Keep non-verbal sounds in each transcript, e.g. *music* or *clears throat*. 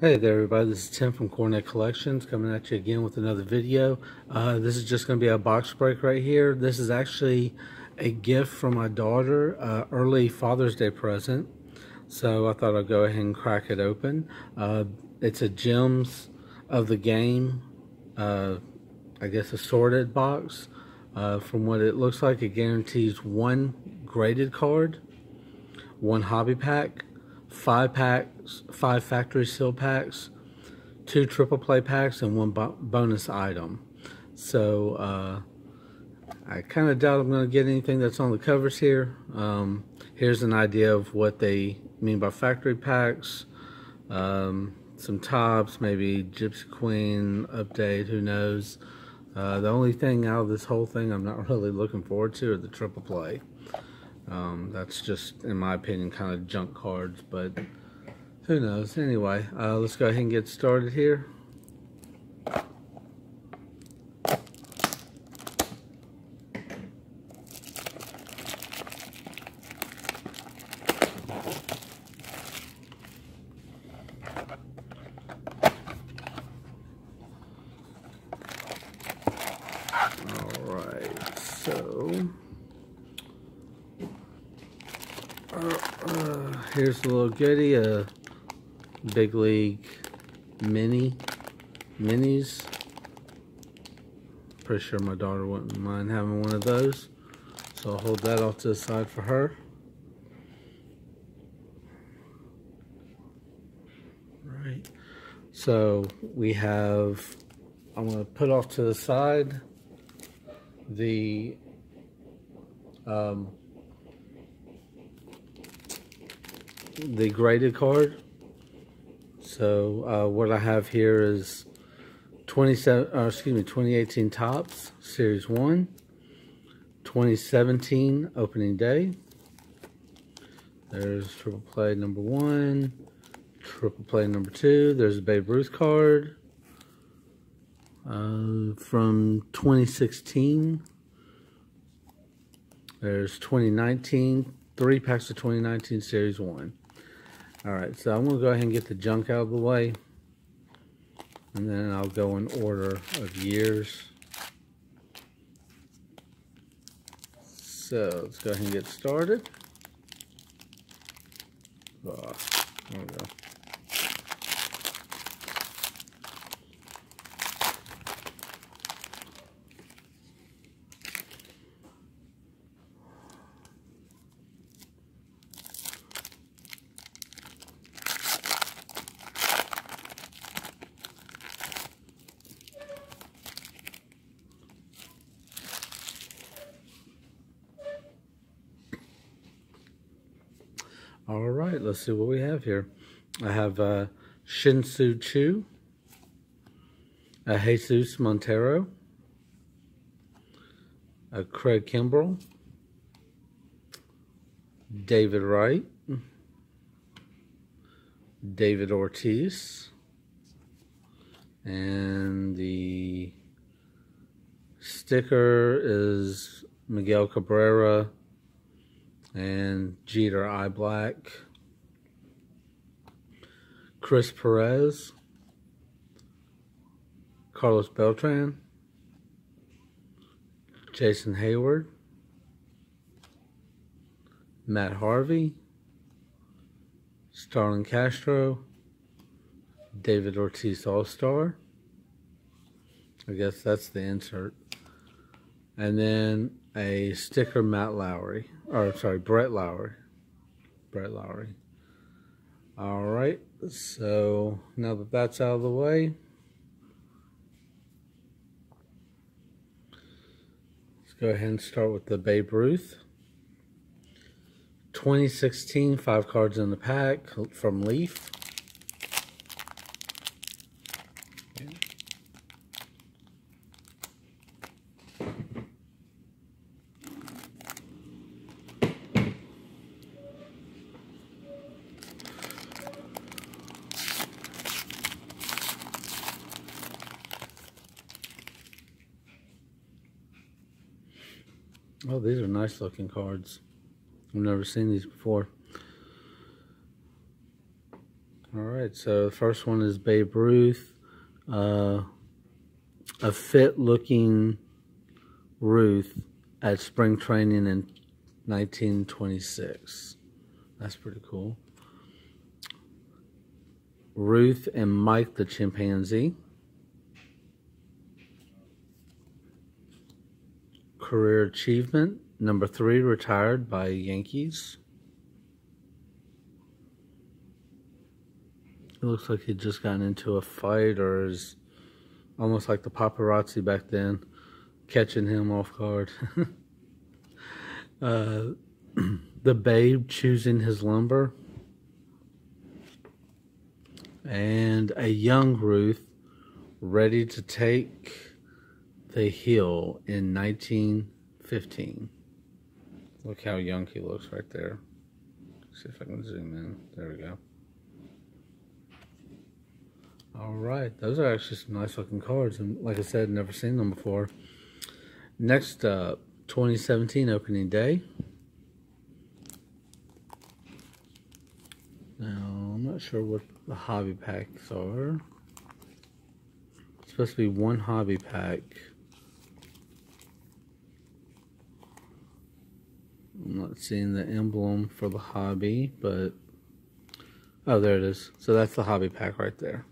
Hey there everybody, this is Tim from Cornette Collections coming at you again with another video. Uh, this is just going to be a box break right here. This is actually a gift from my daughter, uh, early Father's Day present. So I thought I'd go ahead and crack it open. Uh, it's a Gems of the Game, uh, I guess assorted box. Uh, from what it looks like, it guarantees one graded card, one hobby pack, five packs, five factory seal packs, two triple play packs, and one bo bonus item. So uh, I kind of doubt I'm going to get anything that's on the covers here. Um, here's an idea of what they mean by factory packs. Um, some Topps, maybe Gypsy Queen update, who knows. Uh, the only thing out of this whole thing I'm not *laughs* really looking forward to are the triple play. Um, that's just, in my opinion, kind of junk cards, but who knows. Anyway, uh, let's go ahead and get started here. Alright, so Uh, uh, here's a little goodie, a Big League Mini, Minis. Pretty sure my daughter wouldn't mind having one of those. So I'll hold that off to the side for her. Right. So we have, I'm to put off to the side the um, the graded card. So uh, what I have here is 27, uh, excuse me, 2018 Topps Series 1, 2017 opening day. There's triple play number one, triple play number two. There's a Babe Ruth card uh, from 2016. There's 2019, three packs of 2019 Series 1. Alright, so I'm to go ahead and get the junk out of the way. And then I'll go in order of years. So, let's go ahead and get started. Oh, there we go. All right, let's see what we have here. I have uh, Shin-Soo Choo, a Jesus Montero, a Craig Kimbrel, David Wright, David Ortiz, and the sticker is Miguel Cabrera, and Jeter Eye Black, Chris Perez, Carlos Beltran, Jason Heyward, Matt Harvey, Starlin Castro, David Ortiz All Star. I guess that's the insert. And then a sticker Matt Lawrie or sorry, Brett Lawrie. Brett Lawrie. All right, so now that that's out of the way, let's go ahead and start with the Babe Ruth. 2016, five cards in the pack from Leaf. Oh, these are nice looking cards. I've never seen these before. All right, so the first one is Babe Ruth. Uh, a fit looking Ruth at spring training in 1926. That's pretty cool. Ruth and Mike the chimpanzee. Career achievement number three, retired by Yankees. It looks like he'd just gotten into a fight or is almost like the paparazzi back then catching him off guard. *laughs* uh, *clears throat* the babe choosing his lumber. And a young Ruth ready to take the hill in 1915. Look how young he looks right there. See if I can zoom in. There we go. All right, those are actually some nice looking cards, and like I said, never seen them before. Next up, 2017 opening day. Now, I'm not sure what the hobby packs are. It's supposed to be one hobby pack. I'm not seeing the emblem for the hobby, but oh, there it is. So that's the hobby pack right there.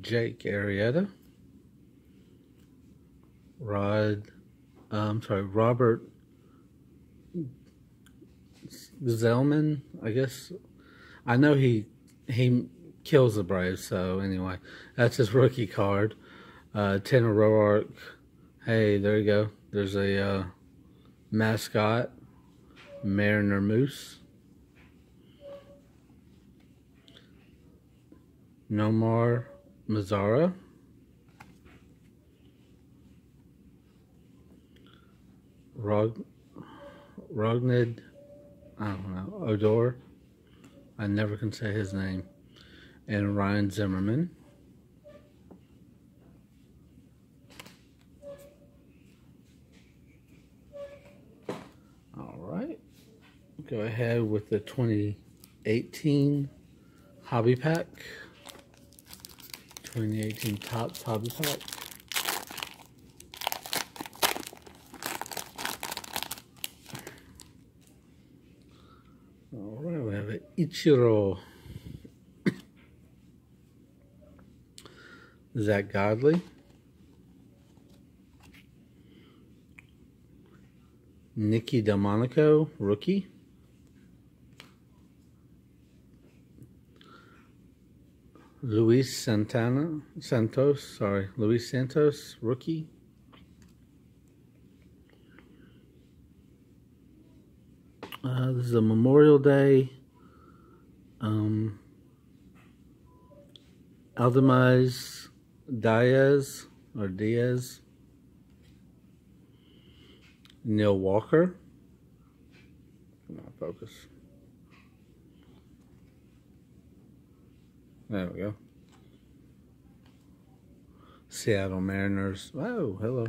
Jake Arrieta, Rod, uh, I'm sorry, Robert Gsellman, I guess. I know he he kills the Braves, so anyway, that's his rookie card. Uh, Tanner Roark, hey, there you go. There's a uh, mascot, Mariner Moose. Nomar Mazara. Rog, Rognid, I don't know, Odor. I never can say his name. And Ryan Zimmerman. All right. Go ahead with the 2018 Hobby Pack. 2018 Topps Hobby Pack. All Ichiro. Zack Godley. Nicky Delmonico, rookie. Luis Santana, Santos, sorry, Luis Santos, rookie. Uh, this is a Memorial Day. Um, Aledmys Diaz or Diaz. Neil Walker. Come on, focus. There we go. Seattle Mariners. Oh, hello.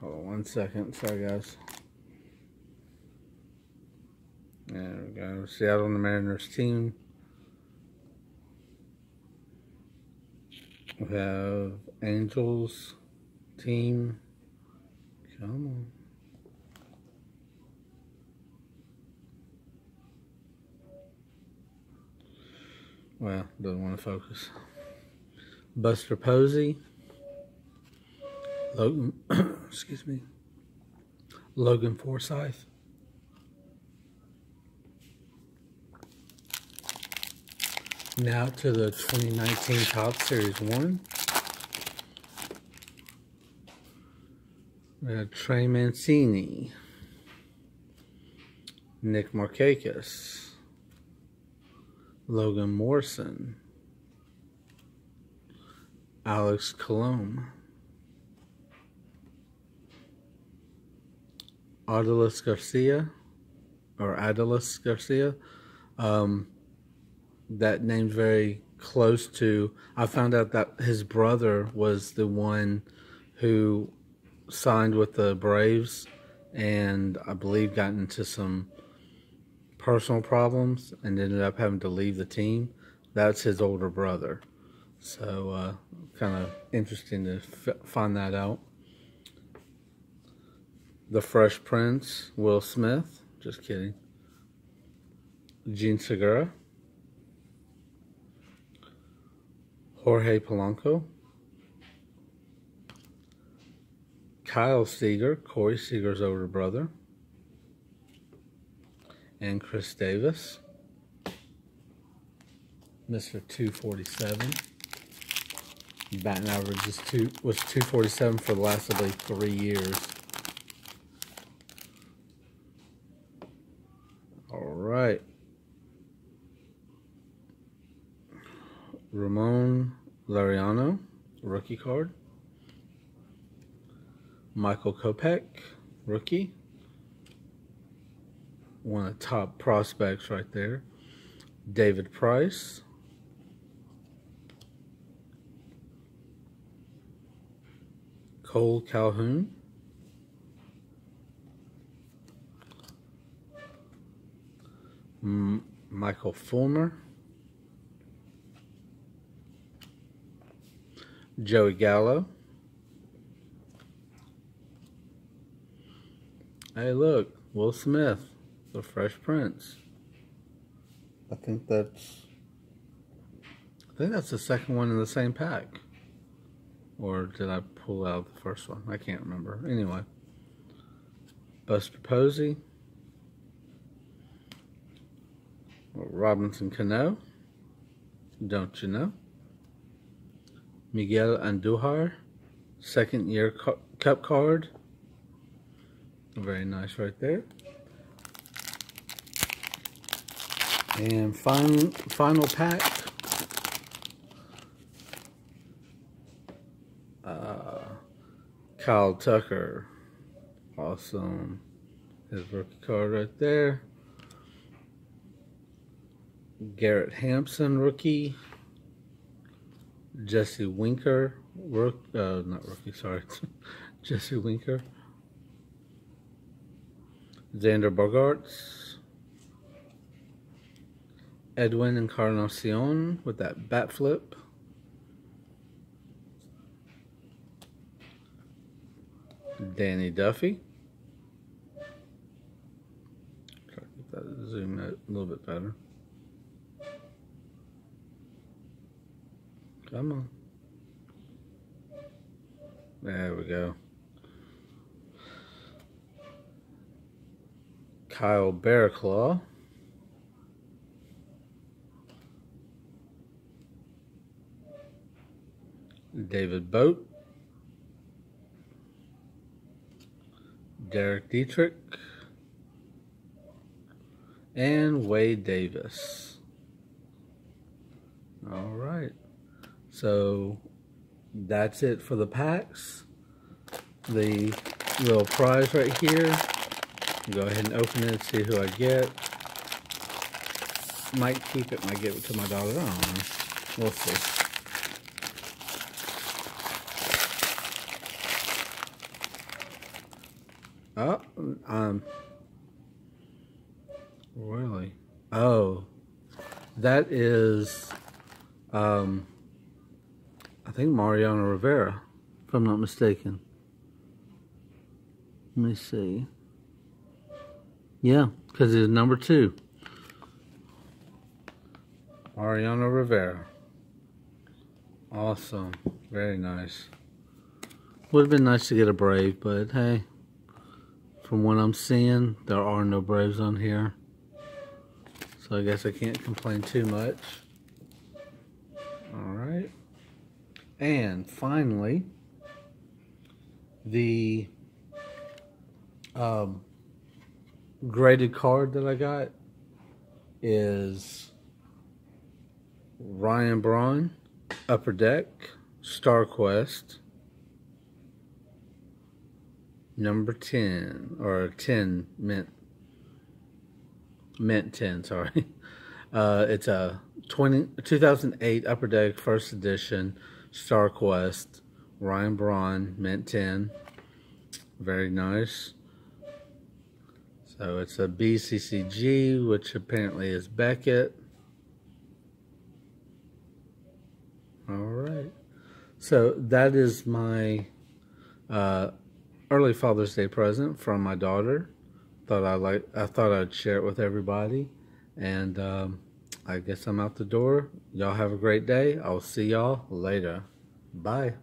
Hold on one second. Sorry, guys. There we go. Seattle the Mariners team. We have Angels team. Come on. Well, doesn't want to focus. Buster Posey. Logan, *coughs* excuse me. Logan Forsythe. Now to the 2019 Top Series 1. We have Trey Mancini. Nick Markakis. Logan Morrison, Alex Colomé, Adolis Garcia, or Adolis Garcia. Um, that name's very close to. I found out that his brother was the one who signed with the Braves and I believe got into some personal problems and ended up having to leave the team. That's his older brother. So, uh, kind of interesting to find that out. The Fresh Prince, Will Smith. Just kidding. Jean Segura. Jorge Polanco. Kyle Seager, Corey Seager's older brother. And Chris Davis. Mr. 247. Batting average is two, was 247 for the last, I believe, three years. All right. Ramon Laureano, rookie card. Michael Kopech, rookie. One of the top prospects right there. David Price. Cole Calhoun. Michael Fulmer. Joey Gallo. Hey, look, Will Smith, The Fresh Prince. I think that's, I think that's the second one in the same pack. Or did I pull out the first one? I can't remember. Anyway, Buster Posey, Robinson Cano, Don't You Know? Miguel Andujar, second year cup card. Very nice right there. And final, final pack. Uh, Kyle Tucker. Awesome. His rookie card right there. Garrett Hampson, rookie. Jesse Winker, rook, uh, not rookie, sorry, *laughs* Jesse Winker. Xander Bogaerts. Edwin Encarnacion with that bat flip. Danny Duffy. Try to get that zoom out a little bit better. Come on. There we go. Kyle Barraclough. David Bote. Derek Dietrich. And Wade Davis. All right. So that's it for the packs. The little prize right here. Go ahead and open it, and see who I get. Might keep it, might give it to my daughter. I don't know. We'll see. Oh, um, really? Oh, that is, um, think Mariano Rivera, if I'm not mistaken. Let me see. Yeah, because it's number two. Mariano Rivera. Awesome. Very nice. Would have been nice to get a Brave, but hey, from what I'm seeing, there are no Braves on here. So I guess I can't complain too much. Alright. And finally, the um, graded card that I got is Ryan Braun, Upper Deck, Star Quest, number 10, or 10 mint. Mint 10, sorry. *laughs* Uh, it's a 20, 2008 Upper Deck First Edition Star Quest. Ryan Braun, Mint 10. Very nice. So it's a BCCG, which apparently is Beckett. All right. So that is my uh, early Father's Day present from my daughter. Thought I like. I thought I'd share it with everybody, and um, I guess I'm out the door. Y'all have a great day. I'll see y'all later. Bye.